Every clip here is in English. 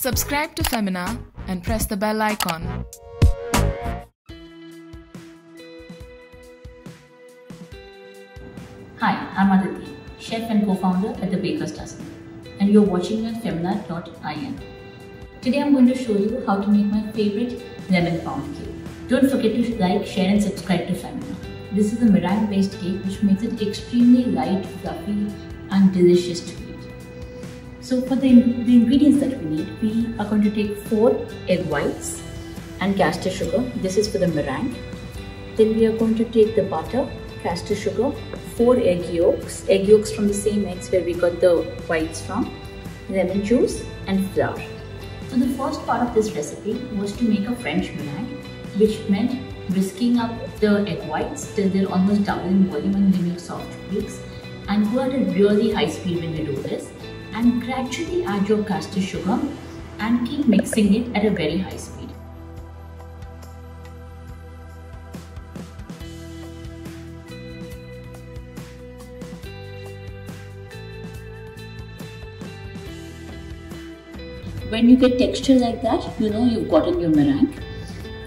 Subscribe to Femina and press the bell icon. Hi, I'm Aditi, chef and co-founder at The Baker's Dozen, and you're watching at femina.in. Today I'm going to show you how to make my favorite lemon pound cake. Don't forget to like, share and subscribe to Femina. This is a meringue based cake which makes it extremely light, fluffy and delicious to eat. So for the, the ingredients that we need, we are going to take 4 egg whites and caster sugar. This is for the meringue. Then we are going to take the butter, caster sugar, 4 egg yolks, egg yolks from the same eggs where we got the whites from, lemon juice and flour. So the first part of this recipe was to make a French meringue which meant whisking up the egg whites till they're almost double in volume and they make soft flakes and go at a really high speed when you do this and gradually add your caster sugar and keep mixing it at a very high speed. When you get texture like that, you know you've gotten your meringue.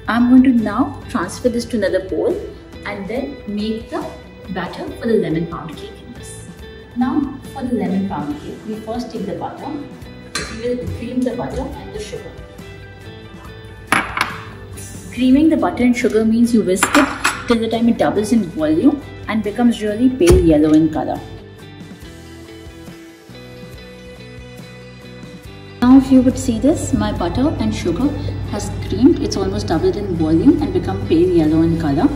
I'm going to now transfer this to another bowl and then make the batter for the lemon pound cake. Now for the lemon pound cake, we first take the butter, we will cream the butter and the sugar. Creaming the butter and sugar means you whisk it till the time it doubles in volume and becomes really pale yellow in color. Now if you would see this, my butter and sugar has creamed. It's almost doubled in volume and become pale yellow in color.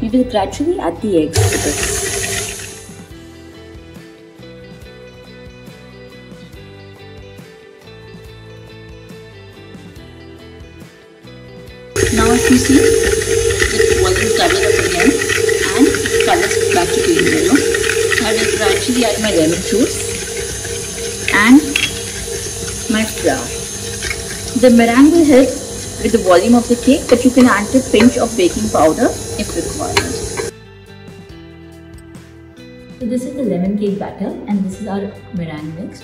We will gradually add the eggs to this. You see, the volume doubled up again and colors back to pale yellow. I will gradually add my lemon juice and my flour. The meringue will help with the volume of the cake but you can add a pinch of baking powder if required. So this is the lemon cake batter and this is our meringue mix.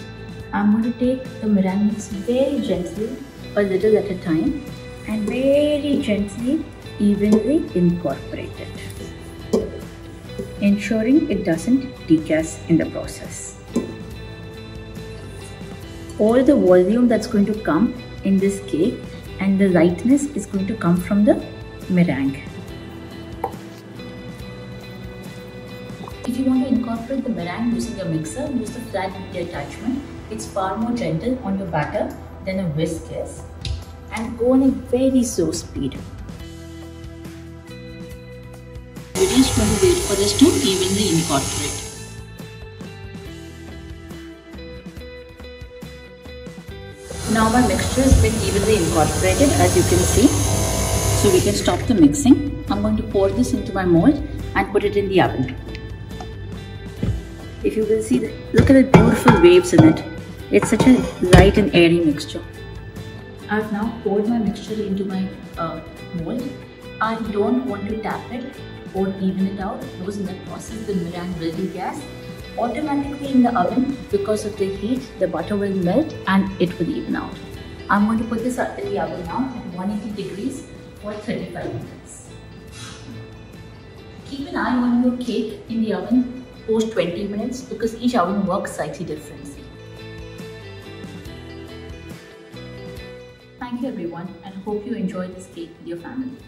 I'm going to take the meringue mix very gently, a little at a time and very gently, evenly incorporate it. Ensuring it doesn't degas in the process all the volume that's going to come in this cake and the lightness is going to come from the meringue. If you want to incorporate the meringue using a mixer, use the flat beater attachment. It's far more gentle on your batter than a whisk is and go on a very slow speed. We're just going to wait for this to evenly incorporate. Now my mixture has been evenly incorporated as you can see. So we can stop the mixing. I'm going to pour this into my mold and put it in the oven. If you will see, look at the beautiful waves in it. It's such a light and airy mixture. I've now poured my mixture into my uh, mold. I don't want to tap it or even it out because in that process the meringue will degas automatically in the oven because of the heat the butter will melt and it will even out. I'm going to put this in the oven now at 180 degrees for 35 minutes. Keep an eye on your cake in the oven post 20 minutes because each oven works slightly differently. Thank you everyone and hope you enjoy this cake with your family.